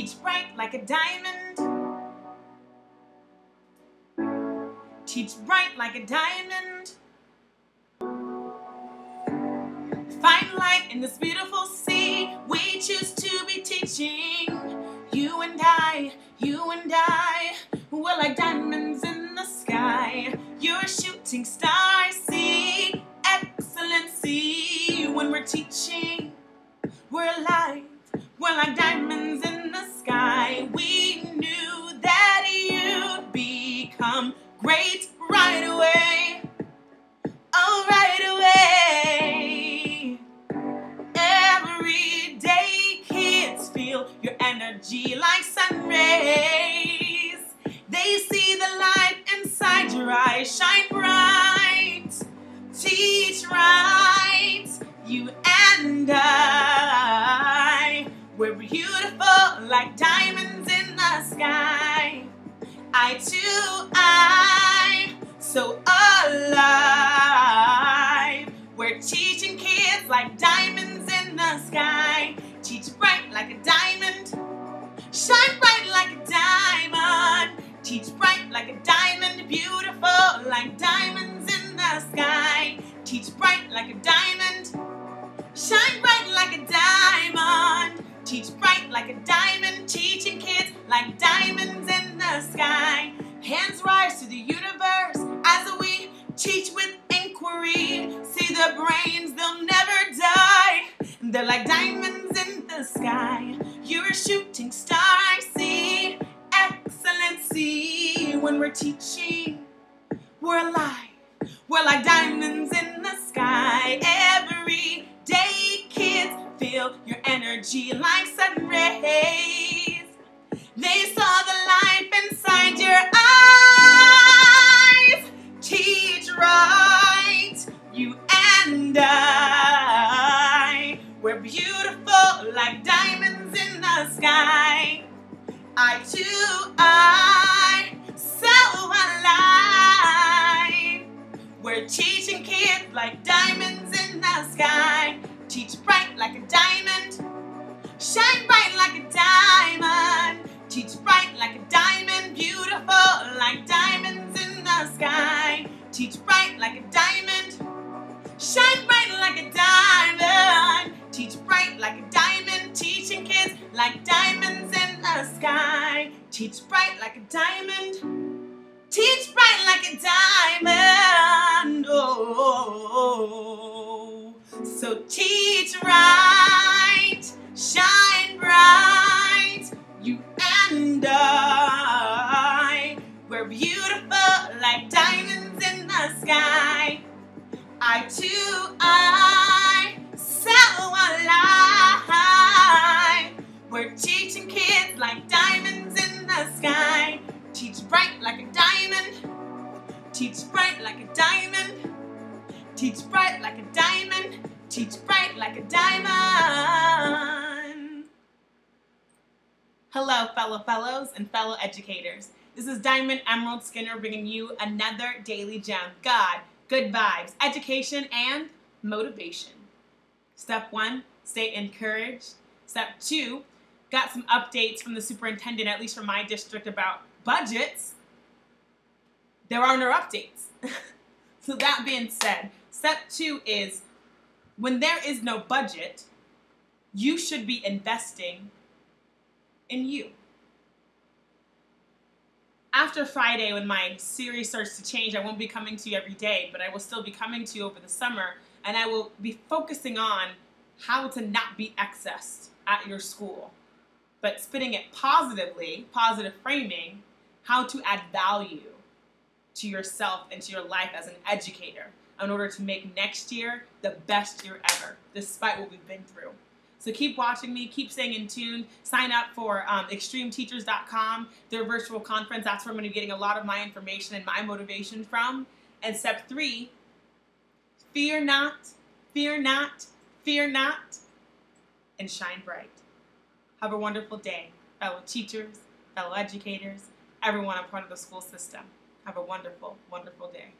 Teach bright like a diamond. Teach bright like a diamond. Find light in this beautiful sea. We choose to be teaching. You and I, you and I, we're like diamonds in the sky. You're a shooting star, I see excellency when we're teaching. We're alive, we're like diamonds in sky. We knew that you'd become great right away. Oh, right away. Every day, kids feel your energy like sun rays. Beautiful like diamonds in the sky. I too, I, so alive. We're teaching kids like diamonds in the sky. Teach bright like a diamond. Shine bright like a diamond. Teach bright like a diamond. Beautiful like diamonds in the sky. Teach bright like a diamond. Shine bright like a diamond. Teach bright like a diamond. Teaching kids like diamonds in the sky. Hands rise to the universe as we teach with inquiry. See the brains, they'll never die. They're like diamonds in the sky. You're a shooting star, I see. Excellency when we're teaching. We're alive. We're like diamonds in the sky. Energy like sun rays. They saw the light inside your eyes. Teach right, you and I. We're beautiful like diamonds in the sky. I too, I, so alive. We're teaching kids like diamonds in the sky. Teach bright like a diamond. Shine bright like a diamond. Teach bright like a diamond. Teaching kids like diamonds in the sky. Teach bright like a diamond. Teach bright like a diamond. Oh, so teach right, shine I too, I, so alive. We're teaching kids like diamonds in the sky. Teach bright like a diamond. Teach bright like a diamond. Teach bright like a diamond. Teach bright like a diamond. Hello, fellow fellows and fellow educators. This is Diamond Emerald Skinner bringing you another daily gem God, good vibes, education, and motivation. Step one, stay encouraged. Step two, got some updates from the superintendent, at least from my district, about budgets. There are no updates. so, that being said, step two is when there is no budget, you should be investing in you. After Friday, when my series starts to change, I won't be coming to you every day, but I will still be coming to you over the summer, and I will be focusing on how to not be excessed at your school, but spinning it positively, positive framing, how to add value to yourself and to your life as an educator in order to make next year the best year ever, despite what we've been through. So keep watching me, keep staying in tune. Sign up for um, extremeteachers.com, their virtual conference. That's where I'm going to be getting a lot of my information and my motivation from. And step three, fear not, fear not, fear not, and shine bright. Have a wonderful day, fellow teachers, fellow educators, everyone a part of the school system. Have a wonderful, wonderful day.